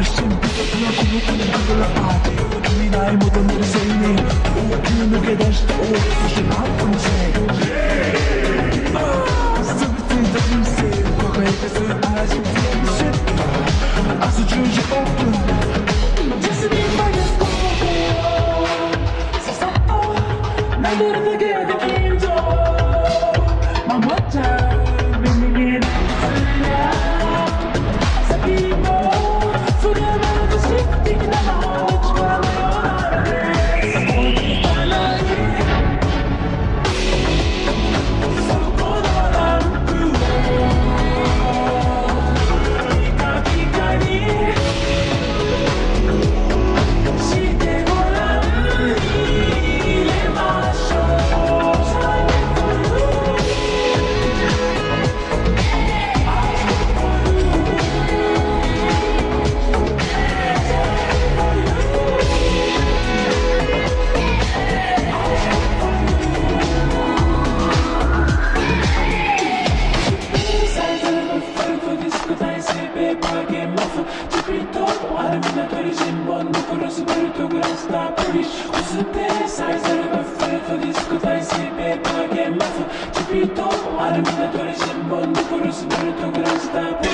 열심 그렇게 못하는 아 이미 나의 모든 일이 생이 그게 다시 오듯이 나쁜 새 스스로 que basta polish Uzupy, sajzer wefry, felisko daj siebie Pagiem mafu, czy pitą, ale mi na to leżę Bo nie porozumiem, to grasta polish.